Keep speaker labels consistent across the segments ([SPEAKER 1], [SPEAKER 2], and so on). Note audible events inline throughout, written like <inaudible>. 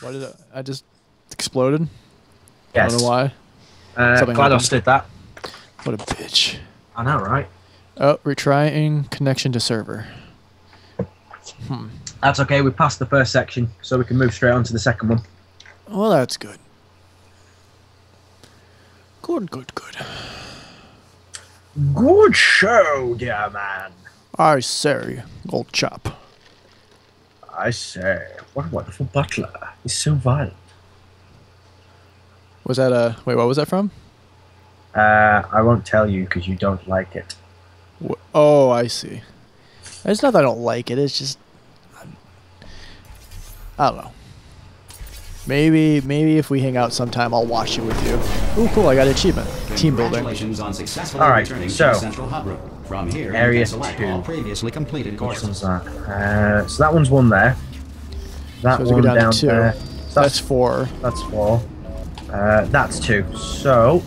[SPEAKER 1] Why did I, I just exploded?
[SPEAKER 2] Yes.
[SPEAKER 1] I don't know why.
[SPEAKER 2] Uh,
[SPEAKER 1] Something
[SPEAKER 2] GLaDOS
[SPEAKER 1] happened.
[SPEAKER 2] did that.
[SPEAKER 1] What a bitch.
[SPEAKER 2] I know, right?
[SPEAKER 1] Oh, retrying connection to server.
[SPEAKER 2] That's okay. We passed the first section, so we can move straight on to the second one.
[SPEAKER 1] Well, that's good. Good, good, good.
[SPEAKER 2] Good show, dear man.
[SPEAKER 1] I say, old chap.
[SPEAKER 2] I say, what a wonderful butler. He's so violent.
[SPEAKER 1] Was that a wait? What was that from?
[SPEAKER 2] Uh, I won't tell you because you don't like it.
[SPEAKER 1] Wh- Oh, I see. It's not that I don't like it. It's just I'm- I don't know. Maybe, maybe if we hang out sometime, I'll watch it with you. Ooh, cool! I got an achievement. Team building.
[SPEAKER 3] Congratulations on successfully
[SPEAKER 2] All right,
[SPEAKER 3] returning
[SPEAKER 2] so,
[SPEAKER 3] to central hub room. From here,
[SPEAKER 2] area
[SPEAKER 3] you select
[SPEAKER 2] two.
[SPEAKER 3] all previously completed
[SPEAKER 2] Which
[SPEAKER 3] courses.
[SPEAKER 2] one's that? Uh, so that one's one there. That
[SPEAKER 1] So
[SPEAKER 2] one
[SPEAKER 1] down
[SPEAKER 2] down,
[SPEAKER 1] two,
[SPEAKER 2] there. So
[SPEAKER 1] That's
[SPEAKER 2] that's
[SPEAKER 1] four.
[SPEAKER 2] that's four. Uh, that's two. So.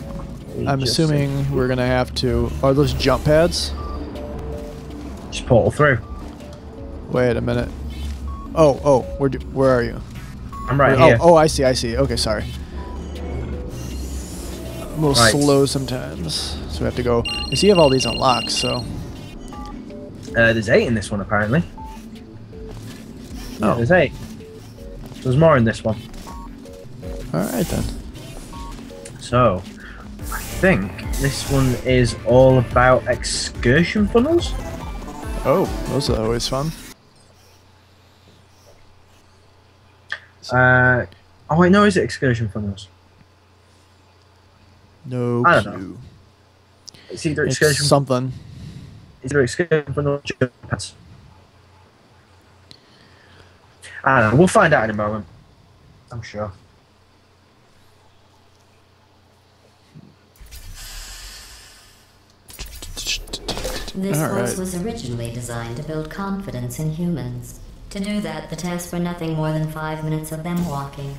[SPEAKER 1] I'm
[SPEAKER 2] just
[SPEAKER 1] assuming we're gonna have to. Are those jump pads?
[SPEAKER 2] Just portal through.
[SPEAKER 1] Wait a minute. Oh, oh, where do, where are you?
[SPEAKER 2] I'm right
[SPEAKER 1] oh,
[SPEAKER 2] here.
[SPEAKER 1] oh, I see, I see. Okay, sorry. A little
[SPEAKER 2] Right.
[SPEAKER 1] slow sometimes, so we have to go. You see, you have all these unlocked, so
[SPEAKER 2] Uh, there's eight in this one apparently. Yeah,
[SPEAKER 1] Oh.
[SPEAKER 2] there's eight. There's more in this one.
[SPEAKER 1] all right then.
[SPEAKER 2] So, I think this one is all about excursion funnels.
[SPEAKER 1] Oh, those are always fun.
[SPEAKER 2] Uh, oh wait, no, is it excursion funnels?
[SPEAKER 1] No
[SPEAKER 2] I don't know.
[SPEAKER 1] clue.
[SPEAKER 2] It's either
[SPEAKER 1] It's
[SPEAKER 2] excursion,
[SPEAKER 1] something.
[SPEAKER 2] it's either excursion funnel or jump pads. I don't know. We'll find out in a moment. I'm sure.
[SPEAKER 4] This
[SPEAKER 1] All
[SPEAKER 4] course
[SPEAKER 1] right.
[SPEAKER 4] was originally designed to build confidence in humans. To do that, the tests were nothing more than five minutes of them walking,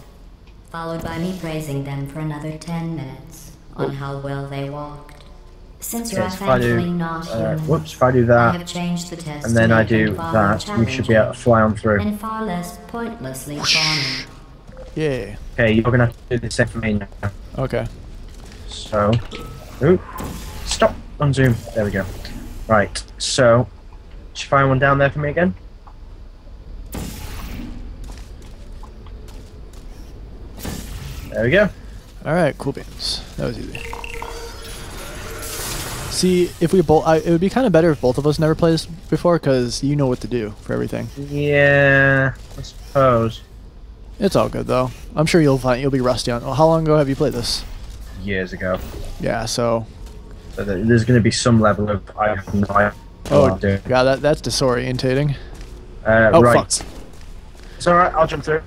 [SPEAKER 4] followed by me praising them for another ten minutes on how well they walked. Since you are
[SPEAKER 2] so if I do,
[SPEAKER 4] not
[SPEAKER 2] uh,
[SPEAKER 4] human,
[SPEAKER 2] whoops, if I do
[SPEAKER 4] I
[SPEAKER 2] that,
[SPEAKER 4] have changed the test
[SPEAKER 2] and then I do that,
[SPEAKER 4] more
[SPEAKER 2] we should be able to fly on through.
[SPEAKER 4] and far less pointlessly fawning.
[SPEAKER 1] Yeah.
[SPEAKER 2] Okay, you're gonna have to do the same for me now.
[SPEAKER 1] Okay.
[SPEAKER 2] So, ooh, stop on Zoom. There we go. Right. So, should you find one down there for me again? There we go.
[SPEAKER 1] All right. Cool beans. That was easy. See, if we both, it would be kind of better if both of us never played this before, because you know what to do for everything.
[SPEAKER 2] Yeah, I suppose.
[SPEAKER 1] It's all good though. I'm sure you'll find you'll be rusty on. Well, how long ago have you played this?
[SPEAKER 2] Years ago.
[SPEAKER 1] Yeah. So.
[SPEAKER 2] So there's going to be some level of I have no idea
[SPEAKER 1] Oh. God, that that's disorientating.
[SPEAKER 2] Uh,
[SPEAKER 1] Oh,
[SPEAKER 2] right.
[SPEAKER 1] fuck.
[SPEAKER 2] It's alright, I'll jump through.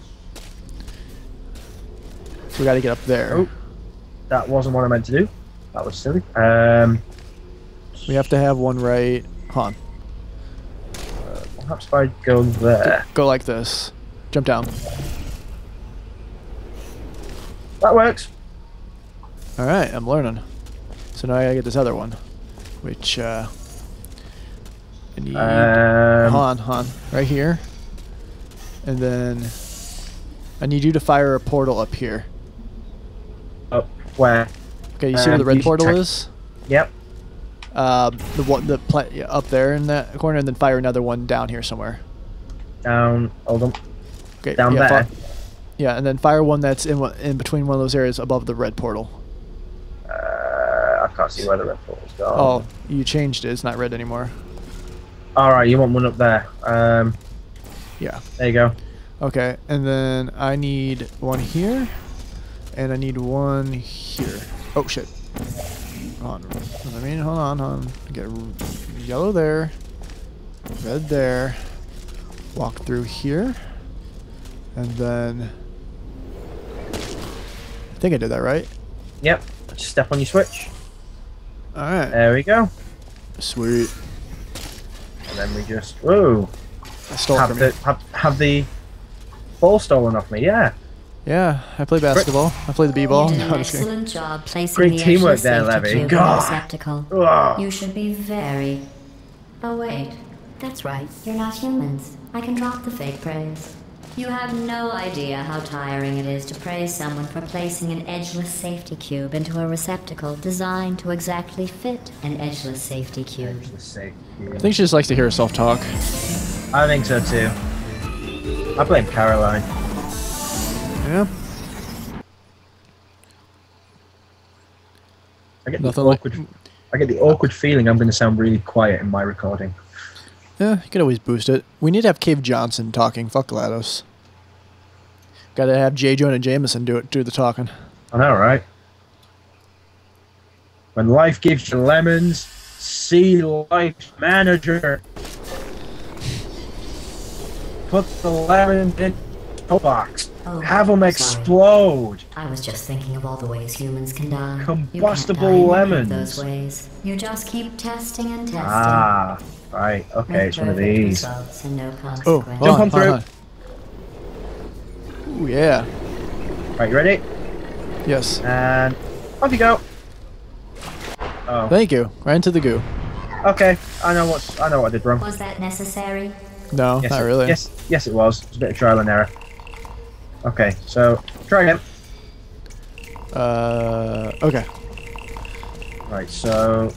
[SPEAKER 1] So we got to get up there.
[SPEAKER 2] Oh. That wasn't what I meant to do. That was silly. Um,
[SPEAKER 1] We have to have one right. Hold on.
[SPEAKER 2] perhaps if I go there.
[SPEAKER 1] Go like this. Jump down.
[SPEAKER 2] That works.
[SPEAKER 1] All right, I'm learning. So now I gotta get this other one, which uh, I need.
[SPEAKER 2] Um,
[SPEAKER 1] hold on, right here, and then I need you to fire a portal up here.
[SPEAKER 2] Where?
[SPEAKER 1] Okay, you see where
[SPEAKER 2] Um,
[SPEAKER 1] the red portal is?
[SPEAKER 2] Yep.
[SPEAKER 1] Um, the one, the yeah, up there in that corner, and then fire another one down here somewhere.
[SPEAKER 2] Down. Hold on.
[SPEAKER 1] Okay,
[SPEAKER 2] Down
[SPEAKER 1] yeah,
[SPEAKER 2] there.
[SPEAKER 1] yeah, and then fire one that's in in between one of those areas above the red portal.
[SPEAKER 2] Uh, I can't see where the red portal's gone.
[SPEAKER 1] Oh, you changed it. It's not red anymore.
[SPEAKER 2] All right, you want one up there? Um,
[SPEAKER 1] Yeah.
[SPEAKER 2] there you go.
[SPEAKER 1] Okay, and then I need one here, and I need one here. Oh shit! Hold on. I mean, hold on, hold on. Get yellow there, red there. Walk through here, and then I think I did that right.
[SPEAKER 2] Yep. Just step on your switch.
[SPEAKER 1] All right,
[SPEAKER 2] There we go.
[SPEAKER 1] sweet.
[SPEAKER 2] And then we just whoa
[SPEAKER 1] I stole
[SPEAKER 2] have the have, have the ball stolen off me. Yeah.
[SPEAKER 1] Yeah, I play basketball. I play the b-ball.
[SPEAKER 4] You did
[SPEAKER 1] No, I'm just kidding.
[SPEAKER 4] excellent job placing
[SPEAKER 2] Great
[SPEAKER 4] the
[SPEAKER 2] teamwork
[SPEAKER 4] extra
[SPEAKER 2] there,
[SPEAKER 4] safety
[SPEAKER 2] Levi.
[SPEAKER 4] tube in
[SPEAKER 2] God.
[SPEAKER 4] receptacle.
[SPEAKER 2] Ugh.
[SPEAKER 4] You should be very. Oh wait, that's right. You're not humans. I can drop the fake praise. You have no idea how tiring it is to praise someone for placing an edgeless safety cube into a receptacle designed to exactly fit an edgeless safety cube.
[SPEAKER 2] Let's say,
[SPEAKER 1] I think she just likes to hear herself talk.
[SPEAKER 2] I think so too. I blame Caroline.
[SPEAKER 1] Yeah.
[SPEAKER 2] I get the
[SPEAKER 1] Nothing like-
[SPEAKER 2] awkward. I get the awkward feeling I'm going to sound really quiet in my recording.
[SPEAKER 1] Yeah, you can always boost it. We need to have Cave Johnson talking. Fuck GLaDOS. Gotta have J. Jonah Jameson do it, do the talking.
[SPEAKER 2] I know, right? When life gives you lemons, see life's manager. Put the lemon in the box.
[SPEAKER 4] Oh,
[SPEAKER 2] Have them
[SPEAKER 4] sorry.
[SPEAKER 2] explode.
[SPEAKER 4] I was just thinking of all the ways humans can die.
[SPEAKER 2] Combustible
[SPEAKER 4] you die in any of
[SPEAKER 2] lemons.
[SPEAKER 4] those ways. You just keep testing and testing.
[SPEAKER 2] Ah, right. Okay,
[SPEAKER 4] With
[SPEAKER 2] it's one of these.
[SPEAKER 4] no
[SPEAKER 1] Oh,
[SPEAKER 4] consequence.
[SPEAKER 1] hold on,
[SPEAKER 2] on through.
[SPEAKER 1] on. Ooh, yeah.
[SPEAKER 2] Right, you ready?
[SPEAKER 1] Yes.
[SPEAKER 2] And off you go. Oh,
[SPEAKER 1] Thank you. Right into the goo.
[SPEAKER 2] okay. I know what I know what I did wrong.
[SPEAKER 4] Was that necessary?
[SPEAKER 1] No,
[SPEAKER 2] Yes,
[SPEAKER 1] not
[SPEAKER 2] it-
[SPEAKER 1] really.
[SPEAKER 2] Yes, yes, it was. It was a bit of trial and error. Okay, so try again.
[SPEAKER 1] Uh, okay.
[SPEAKER 2] Right, so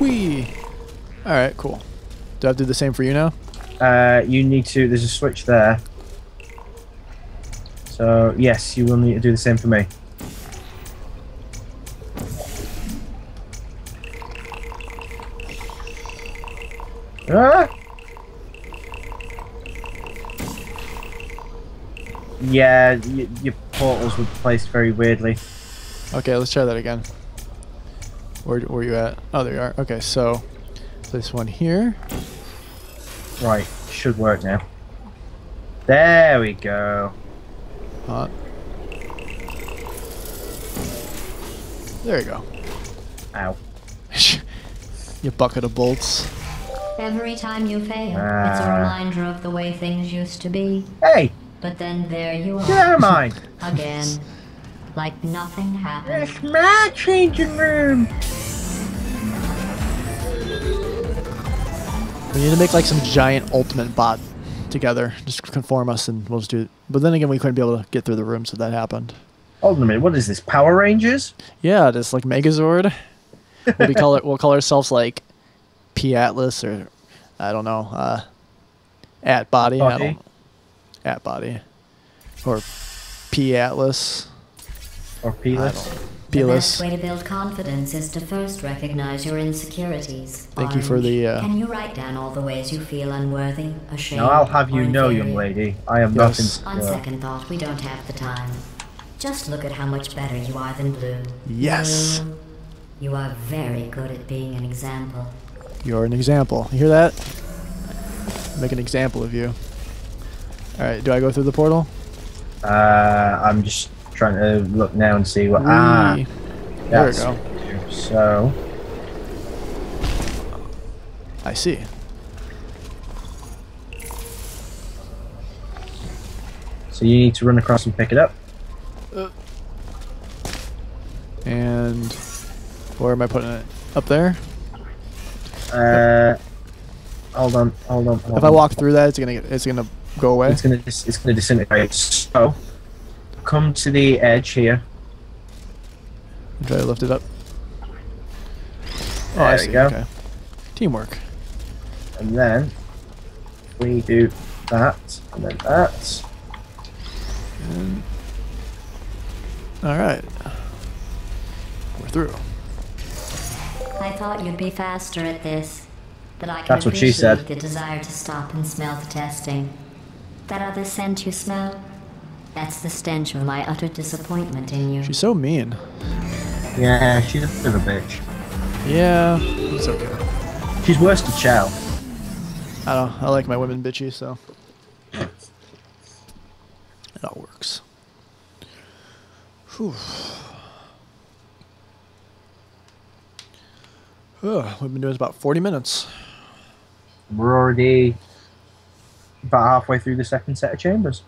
[SPEAKER 1] Whee! Alright, cool. Do I have to do the same for you now?
[SPEAKER 2] uh, you need to. There's a switch there. So yes, you will need to do the same for me. Ah! Yeah, y- your portals were placed very weirdly.
[SPEAKER 1] Okay, let's try that again. Where, where you at? Oh, there you are. Okay, so this one here.
[SPEAKER 2] Right, should work now. There we go.
[SPEAKER 1] Hot. There you go.
[SPEAKER 2] Ow. <laughs>
[SPEAKER 1] you bucket of bolts.
[SPEAKER 4] Every time you fail, it's
[SPEAKER 2] Ah.
[SPEAKER 4] a reminder of the way things used to be.
[SPEAKER 2] Hey,
[SPEAKER 4] But then there you
[SPEAKER 2] get out
[SPEAKER 4] are,
[SPEAKER 2] of mine. <laughs>
[SPEAKER 4] again. Like nothing happened.
[SPEAKER 2] It's my changing room.
[SPEAKER 1] We need to make like some giant ultimate bot together. Just conform us and we'll just do it. But then again, we couldn't be able to get through the rooms if that happened.
[SPEAKER 2] Hold on a minute. What is this? Power Rangers?
[SPEAKER 1] Yeah, just like Megazord. we'll be <laughs> call it. We'll call ourselves like P Atlas or I don't know. Uh, at body. I
[SPEAKER 2] Body.
[SPEAKER 1] don't. At body. Or P Atlas.
[SPEAKER 2] Or
[SPEAKER 1] I
[SPEAKER 2] Peeless?
[SPEAKER 1] don't.
[SPEAKER 4] The best way to build confidence is to first recognize your insecurities.
[SPEAKER 1] Thank you for the, uh,
[SPEAKER 4] Can you write down all the ways you feel unworthy, ashamed,
[SPEAKER 2] Now I'll have you know, young lady, I am not
[SPEAKER 1] Yes.
[SPEAKER 4] On second thought, we don't have the time. Just look at how much better you are than Blue.
[SPEAKER 1] Yes.
[SPEAKER 4] Blue, you are very good at being an example.
[SPEAKER 1] You're an example. You hear that? Make an example of you. All right. Do I go through the portal?
[SPEAKER 2] Uh, I'm just trying to look now and see what. Ah.
[SPEAKER 1] There we go.
[SPEAKER 2] what we do. So,
[SPEAKER 1] I see.
[SPEAKER 2] so you need to run across and pick it up.
[SPEAKER 1] And where am I putting it? Up there?
[SPEAKER 2] Uh, hold on, hold on. Hold
[SPEAKER 1] If I walk through that, it's gonna get, it's gonna go away.
[SPEAKER 2] it's gonna dis- it's gonna disintegrate. So, come to the edge here.
[SPEAKER 1] Try to lift it up. Oh, I
[SPEAKER 2] There we
[SPEAKER 1] see.
[SPEAKER 2] go.
[SPEAKER 1] Okay. Teamwork.
[SPEAKER 2] and then we do that, and then that.
[SPEAKER 1] And all right, we're through.
[SPEAKER 4] I thought you'd be faster at this. That I can
[SPEAKER 2] That's what she said.
[SPEAKER 4] the desire to stop and smell the testing. That other scent you smell? That's the stench of my utter disappointment in you.
[SPEAKER 1] She's so mean.
[SPEAKER 2] Yeah, she's a bit of a bitch.
[SPEAKER 1] Yeah, it's okay.
[SPEAKER 2] She's worse to Chell.
[SPEAKER 1] I don't. I like my women bitchy, so it all works. Whew. Ugh, we've been doing this about 40 minutes.
[SPEAKER 2] We're already about halfway through the second set of chambers.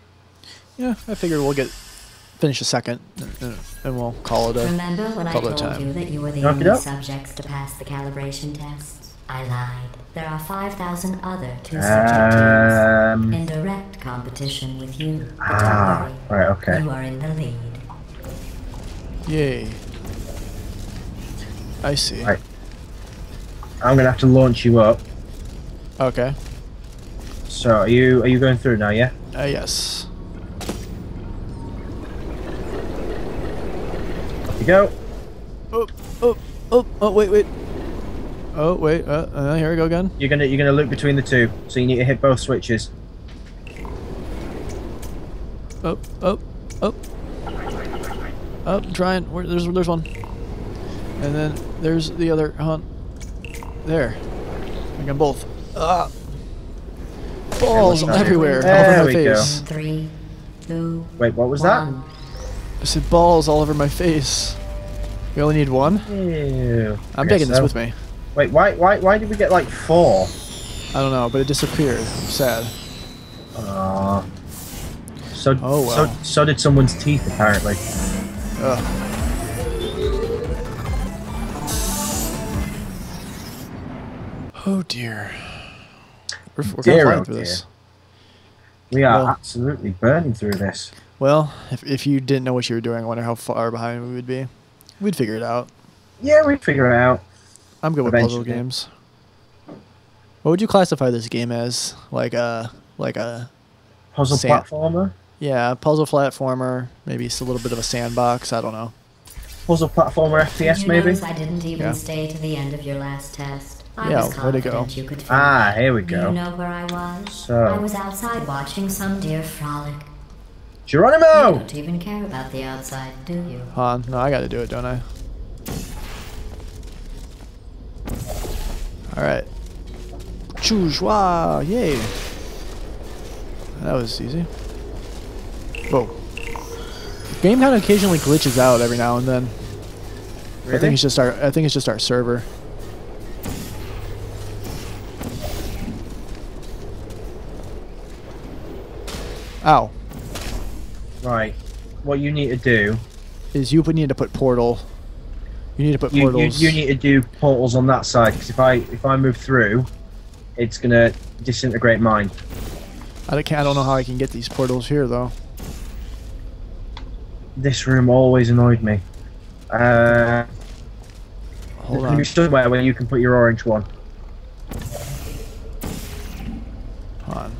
[SPEAKER 1] Yeah, I figured we'll get finish a second and, and- and we'll call it a.
[SPEAKER 4] Remember when I told
[SPEAKER 1] time.
[SPEAKER 4] you that you were the
[SPEAKER 2] Knock
[SPEAKER 4] only subjects to pass the calibration tests? I lied. There are 5,000 other two subject teams
[SPEAKER 2] Um.
[SPEAKER 4] in direct competition with you. But
[SPEAKER 2] Ah.
[SPEAKER 4] worry,
[SPEAKER 2] Right. Okay.
[SPEAKER 4] you are in the lead.
[SPEAKER 1] Yay. I see.
[SPEAKER 2] Right. I'm gonna have to launch you up.
[SPEAKER 1] Okay.
[SPEAKER 2] So are you are you going through now? Yeah.
[SPEAKER 1] Uh, yes.
[SPEAKER 2] Off you go.
[SPEAKER 1] Oh, oh, oh, oh, wait, wait. Oh, wait. Uh, uh, here we go again.
[SPEAKER 2] You're gonna you're gonna loop between the two. So you need to hit both switches.
[SPEAKER 1] Oh, oh, oh. Oh, trying. Where, there's, there's one. And then there's the other hunt. There. I got both. Ah. Balls
[SPEAKER 2] let's try it.
[SPEAKER 1] everywhere.
[SPEAKER 2] There
[SPEAKER 1] all over my
[SPEAKER 2] we go.
[SPEAKER 1] face.
[SPEAKER 4] Three, two,
[SPEAKER 2] Wait, what was that?
[SPEAKER 1] I said balls all over my face. We only need one?
[SPEAKER 2] Ew.
[SPEAKER 1] I'm taking
[SPEAKER 2] guess
[SPEAKER 1] this with me.
[SPEAKER 2] Wait, why why why did we get like four?
[SPEAKER 1] I don't know, but it disappeared. I'm sad.
[SPEAKER 2] Aw. So,
[SPEAKER 1] Oh, well.
[SPEAKER 2] so so did someone's teeth apparently.
[SPEAKER 1] Ugh. Oh dear. We're, we're
[SPEAKER 2] Dear,
[SPEAKER 1] kind of flying
[SPEAKER 2] oh
[SPEAKER 1] through this.
[SPEAKER 2] We are
[SPEAKER 1] Well-
[SPEAKER 2] absolutely burning through this.
[SPEAKER 1] Well, if, if you didn't know what you were doing, I wonder how far behind we would be. We'd figure it out.
[SPEAKER 2] Yeah, we'd figure it out.
[SPEAKER 1] I'm good with puzzle games. What would you classify this game as? Like a like a
[SPEAKER 2] Puzzle
[SPEAKER 1] Sand.
[SPEAKER 2] platformer.
[SPEAKER 1] yeah puzzle platformer, maybe it's a little bit of a sandbox. I don't know.
[SPEAKER 2] Puzzle platformer FPS maybe.
[SPEAKER 4] I didn't even
[SPEAKER 1] Yeah.
[SPEAKER 4] stay to the end of your last test. I
[SPEAKER 1] Yeah,
[SPEAKER 4] was
[SPEAKER 1] way to go.
[SPEAKER 4] you could.
[SPEAKER 2] Ah, here we
[SPEAKER 4] Do you
[SPEAKER 2] go.
[SPEAKER 4] know where I was?
[SPEAKER 2] So-
[SPEAKER 4] I was outside watching some deer frolic. You
[SPEAKER 2] Geronimo!
[SPEAKER 4] don't even care about the outside, do you?
[SPEAKER 1] Han, no, I got to do it, don't I? All right. Choujwa, yay! That was easy. Whoa. Game kind of occasionally glitches out every now and then. I think it's just our. I think it's just our server. Ow.
[SPEAKER 2] Right. What you need to do,
[SPEAKER 1] Is you need to put portal. You need to put
[SPEAKER 2] you, you,
[SPEAKER 1] portals.
[SPEAKER 2] you need to do portals on that side because if I if I move through, it's gonna disintegrate mine.
[SPEAKER 1] I don't, I don't know how I can get these portals here though.
[SPEAKER 2] This room always annoyed me. Uh,
[SPEAKER 1] Hold on.
[SPEAKER 2] be somewhere where you can put your orange one.
[SPEAKER 1] Hold on.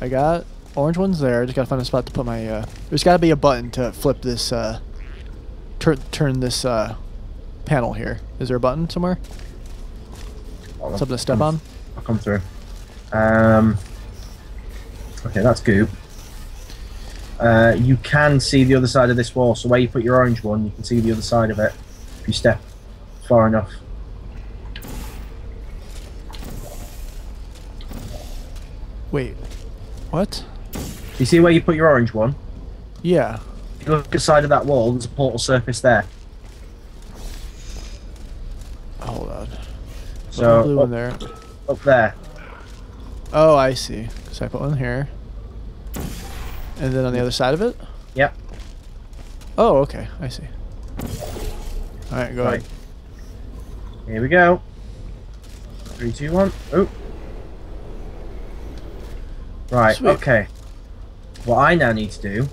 [SPEAKER 1] I got orange ones there. Just gotta find a spot to put my. Uh, there's gotta be a button to flip this. Uh, turn turn this uh, panel here. Is there a button somewhere?
[SPEAKER 2] I'll-
[SPEAKER 1] Something to step on?
[SPEAKER 2] I'll come through. Um, okay, that's goop. Uh, you can see the other side of this wall, so where you put your orange one, you can see the other side of it if you step far enough.
[SPEAKER 1] Wait. What?
[SPEAKER 2] You see where you put your orange one?
[SPEAKER 1] Yeah.
[SPEAKER 2] If you look at the side of that wall, there's a portal surface there.
[SPEAKER 1] Hold on. Put
[SPEAKER 2] So
[SPEAKER 1] blue in
[SPEAKER 2] up,
[SPEAKER 1] there.
[SPEAKER 2] up there.
[SPEAKER 1] Oh, I see. So I put one here. And then on the other side of it?
[SPEAKER 2] Yep.
[SPEAKER 1] Oh, okay. I see. Alright, go
[SPEAKER 2] Right.
[SPEAKER 1] ahead.
[SPEAKER 2] Here we go. Three, two, one. Oh. Right.
[SPEAKER 1] Sweet.
[SPEAKER 2] Okay. What I now need to do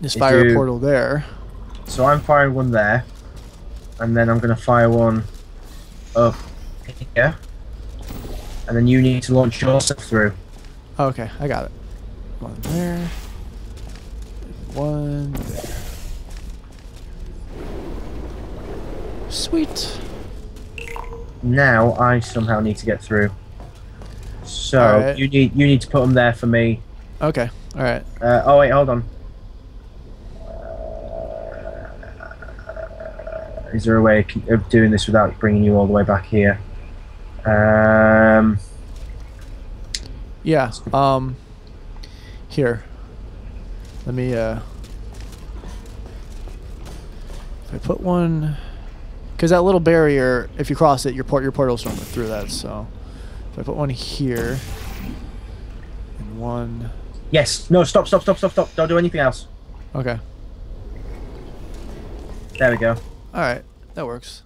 [SPEAKER 1] Just fire a portal there.
[SPEAKER 2] So I'm firing one there, and then I'm going to fire one up here, and then you need to launch yourself through.
[SPEAKER 1] Okay, I got it. One there. One there. Sweet.
[SPEAKER 2] Now I somehow need to get through. So
[SPEAKER 1] Alright.
[SPEAKER 2] you need you need to put them there for me.
[SPEAKER 1] Okay. All right.
[SPEAKER 2] Uh, oh wait, hold on. Is there a way of doing this without bringing you all the way back here? Um,
[SPEAKER 1] Yeah. Um. Here. Let me. Uh. If I put one, because that little barrier, if you cross it, your port your portals don't go through that. So, if I put one here, and one.
[SPEAKER 2] Yes. No. Stop. Stop. Stop. Stop. Stop. Don't do anything else.
[SPEAKER 1] Okay.
[SPEAKER 2] There we go.
[SPEAKER 1] All right. That works.